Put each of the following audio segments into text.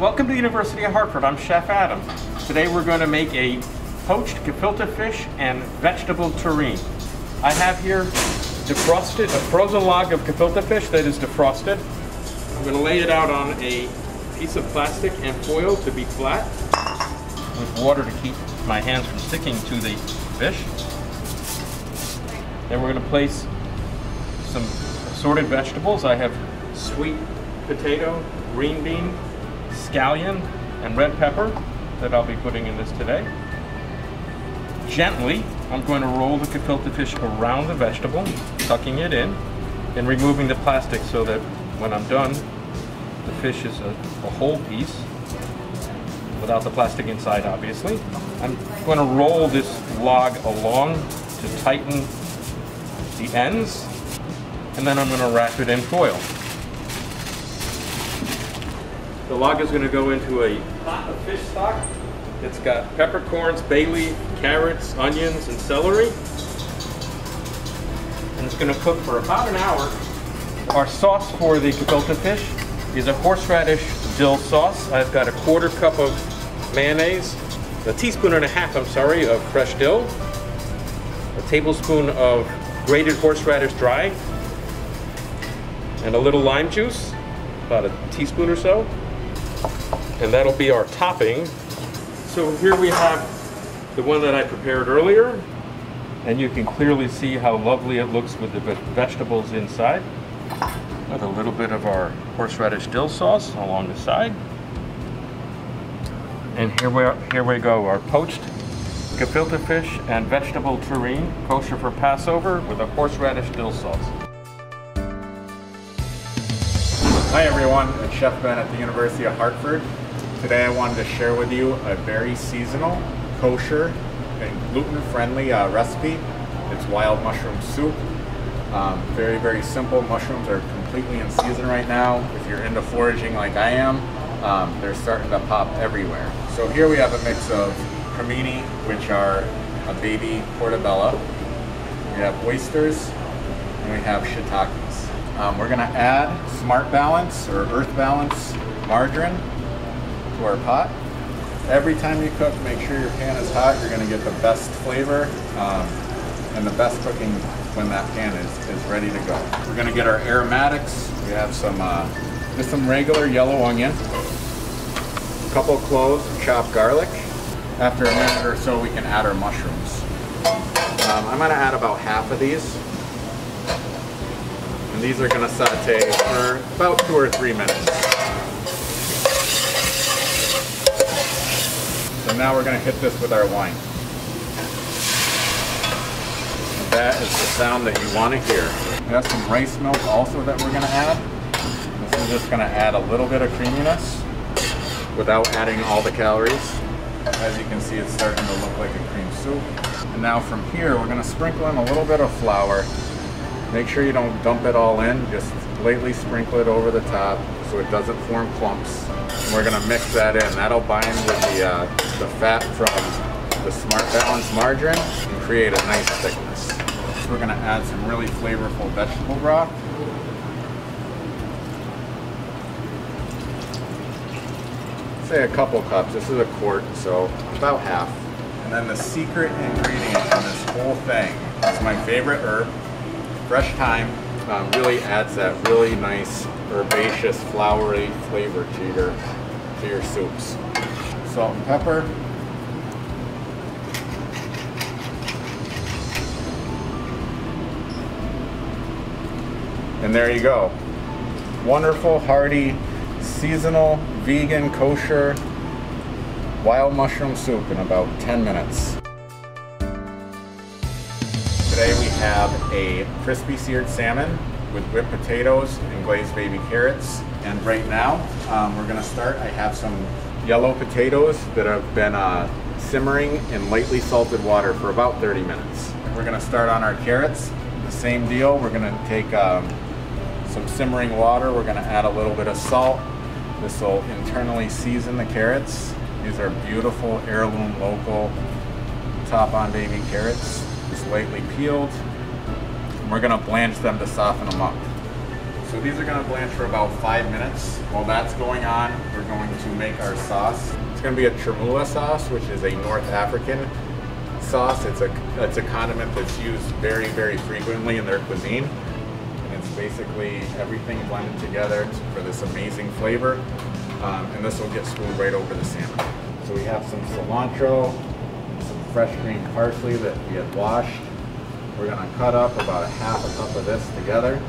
Welcome to the University of Hartford. I'm Chef Adam. Today we're going to make a poached gefilte fish and vegetable terrine. I have here defrosted, a frozen log of gefilte fish that is defrosted. I'm going to lay it out on a piece of plastic and foil to be flat with water to keep my hands from sticking to the fish. Then we're going to place some assorted vegetables. I have sweet potato, green bean, scallion, and red pepper that I'll be putting in this today. Gently, I'm going to roll the gefilte fish around the vegetable, tucking it in, and removing the plastic so that when I'm done, the fish is a, a whole piece, without the plastic inside, obviously. I'm going to roll this log along to tighten the ends, and then I'm going to wrap it in foil. The log is going to go into a pot of fish stock. It's got peppercorns, bay leaf, carrots, onions, and celery. And it's going to cook for about an hour. Our sauce for the gefilte fish is a horseradish dill sauce. I've got a quarter cup of mayonnaise, a teaspoon and a half, I'm sorry, of fresh dill, a tablespoon of grated horseradish dry, and a little lime juice, about a teaspoon or so and that'll be our topping. So here we have the one that I prepared earlier, and you can clearly see how lovely it looks with the vegetables inside. With a little bit of our horseradish dill sauce along the side. And here we, are, here we go, our poached gefilte fish and vegetable terrine, kosher for Passover, with a horseradish dill sauce. Hi everyone, it's Chef Ben at the University of Hartford. Today I wanted to share with you a very seasonal, kosher, and gluten-friendly uh, recipe. It's wild mushroom soup. Um, very, very simple. Mushrooms are completely in season right now. If you're into foraging like I am, um, they're starting to pop everywhere. So here we have a mix of cremini, which are a baby portobello. We have oysters, and we have shiitakes. Um, we're gonna add Smart Balance or Earth Balance margarine to our pot. Every time you cook, make sure your pan is hot. You're gonna get the best flavor um, and the best cooking when that pan is, is ready to go. We're gonna get our aromatics. We have some, uh, just some regular yellow onion, a couple cloves chopped garlic. After a minute or so, we can add our mushrooms. Um, I'm gonna add about half of these. And these are gonna saute for about two or three minutes. So now we're going to hit this with our wine. And that is the sound that you want to hear. We have some rice milk also that we're going to add. This is just going to add a little bit of creaminess without adding all the calories. As you can see, it's starting to look like a cream soup. And now from here, we're going to sprinkle in a little bit of flour. Make sure you don't dump it all in, just lightly sprinkle it over the top so it doesn't form clumps. And we're gonna mix that in. That'll bind with the, uh, the fat from the Smart Balance margarine and create a nice thickness. So we're gonna add some really flavorful vegetable broth. Say a couple cups, this is a quart, so about half. And then the secret ingredient in this whole thing is my favorite herb, fresh thyme, um, really adds that really nice herbaceous flowery flavor to your to your soups. Salt and pepper. And there you go. Wonderful, hearty, seasonal, vegan, kosher, wild mushroom soup in about 10 minutes. Have a crispy seared salmon with whipped potatoes and glazed baby carrots. And right now, um, we're gonna start. I have some yellow potatoes that have been uh, simmering in lightly salted water for about 30 minutes. We're gonna start on our carrots. The same deal, we're gonna take um, some simmering water. We're gonna add a little bit of salt. This will internally season the carrots. These are beautiful heirloom local top on baby carrots lightly peeled. And we're gonna blanch them to soften them up. so these are gonna blanch for about five minutes. While that's going on, we're going to make our sauce. It's gonna be a chermoula sauce, which is a North African sauce. It's a, it's a condiment that's used very, very frequently in their cuisine. And it's basically everything blended together for this amazing flavor. Um, and this will get smooth right over the salmon. So we have some cilantro, some fresh green parsley that we had washed. We're gonna cut up about a half a cup of this together.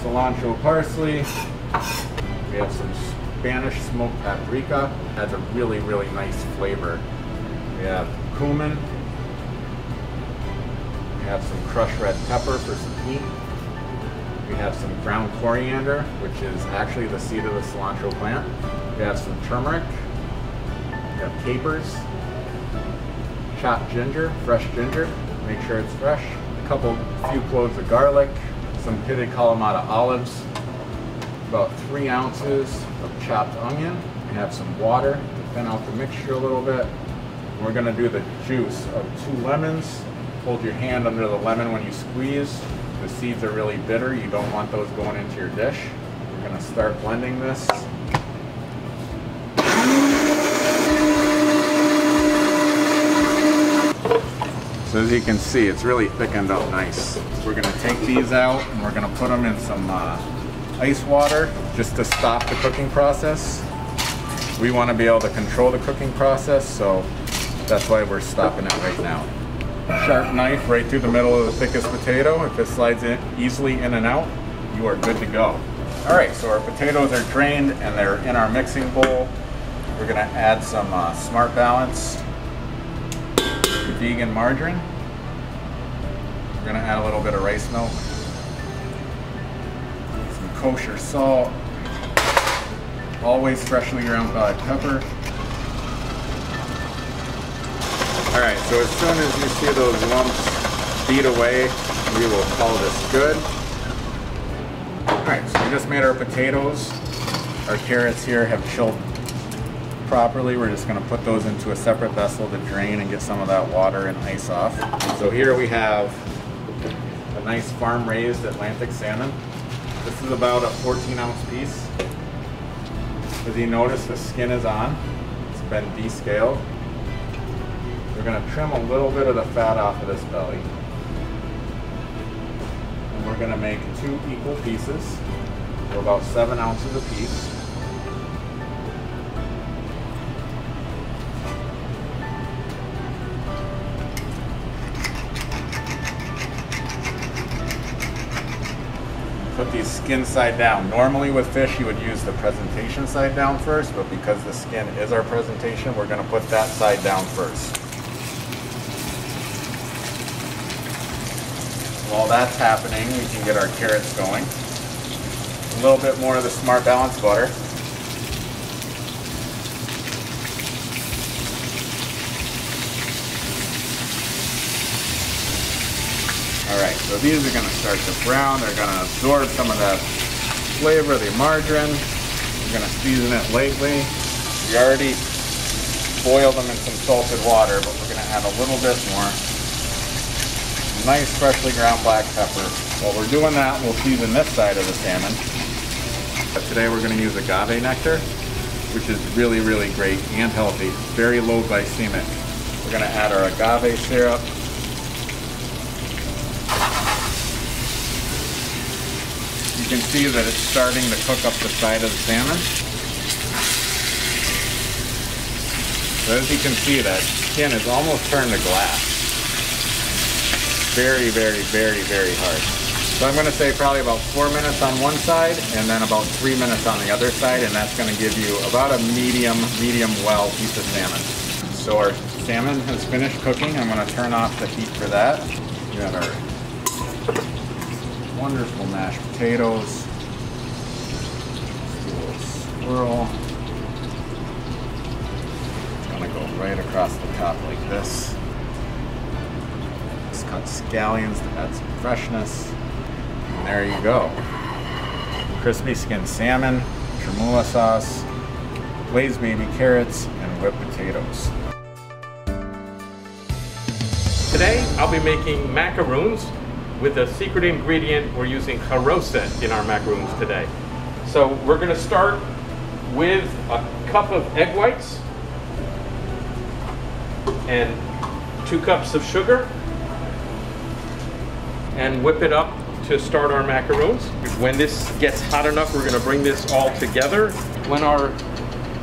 Cilantro parsley. We have some Spanish smoked paprika. Adds a really, really nice flavor. We have cumin. We have some crushed red pepper for some heat. We have some ground coriander, which is actually the seed of the cilantro plant. We have some turmeric. We have capers. Chopped ginger, fresh ginger. Make sure it's fresh. A couple, few cloves of garlic. Some pitted Kalamata olives. About three ounces of chopped onion. We have some water to thin out the mixture a little bit. We're gonna do the juice of two lemons. Hold your hand under the lemon when you squeeze. The seeds are really bitter. You don't want those going into your dish. We're gonna start blending this. So as you can see, it's really thickened up nice. We're gonna take these out and we're gonna put them in some uh, ice water just to stop the cooking process. We wanna be able to control the cooking process, so that's why we're stopping it right now. Sharp knife right through the middle of the thickest potato. If it slides in easily in and out, you are good to go. All right, so our potatoes are drained and they're in our mixing bowl. We're gonna add some uh, Smart Balance vegan margarine. We're gonna add a little bit of rice milk, some kosher salt, always freshly ground black pepper. All right, so as soon as you see those lumps beat away, we will call this good. All right, so we just made our potatoes. Our carrots here have chilled properly. We're just gonna put those into a separate vessel to drain and get some of that water and ice off. So here we have a nice farm raised Atlantic salmon. This is about a 14 ounce piece. As you notice, the skin is on. It's been descaled. We're gonna trim a little bit of the fat off of this belly. And we're gonna make two equal pieces. They're about seven ounces a piece. Put these skin side down. Normally with fish you would use the presentation side down first, but because the skin is our presentation, we're gonna put that side down first. While that's happening, we can get our carrots going. A little bit more of the Smart Balance butter. All right, so these are gonna start to brown. They're gonna absorb some of that flavor, the margarine. We're gonna season it lightly. We already boiled them in some salted water, but we're gonna add a little bit more. Nice freshly ground black pepper. While we're doing that, we'll season this side of the salmon. But today we're gonna use agave nectar, which is really, really great and healthy. Very low glycemic. We're gonna add our agave syrup. Can see that it's starting to cook up the side of the salmon. So as you can see, that skin is almost turned to glass. Very, very, very, very hard. So I'm gonna say probably about four minutes on one side and then about three minutes on the other side and that's gonna give you about a medium, medium well piece of salmon. So our salmon has finished cooking. I'm gonna turn off the heat for that. We have our wonderful mashed potatoes. Swirl. It's gonna go right across the top like this. Just cut scallions to add some freshness. And there you go. Crispy skin salmon, chermoula sauce, glazed baby carrots, and whipped potatoes. Today I'll be making macaroons with a secret ingredient. We're using charoset in our macaroons today. So we're gonna start with a cup of egg whites and two cups of sugar and whip it up to start our macaroons. When this gets hot enough, we're gonna bring this all together. When our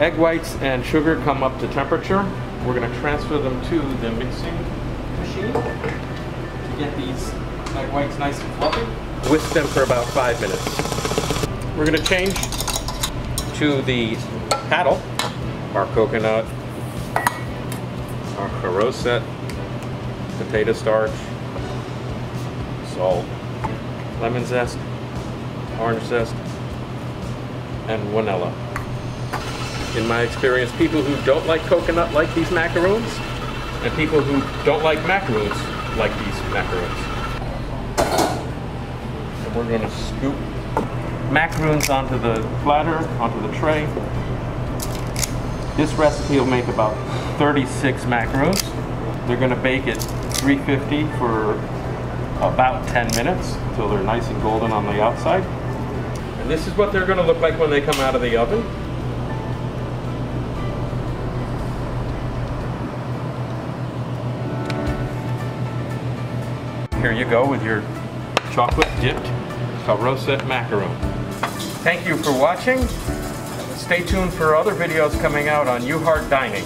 egg whites and sugar come up to temperature, we're gonna transfer them to the mixing machine to get these egg whites nice and fluffy. Whisk them for about five minutes. We're gonna change to the paddle, our coconut, our charoset, potato starch, salt, lemon zest, orange zest, and vanilla. In my experience, people who don't like coconut like these macaroons, and people who don't like macaroons like these macaroons. We're to scoop macaroons onto the platter, onto the tray. This recipe will make about 36 macaroons. They're going to bake at 350 for about 10 minutes until they're nice and golden on the outside. And this is what they're going to look like when they come out of the oven. Here you go with your chocolate dipped charoset macaroon. Thank you for watching. Stay tuned for other videos coming out on UHart Dining.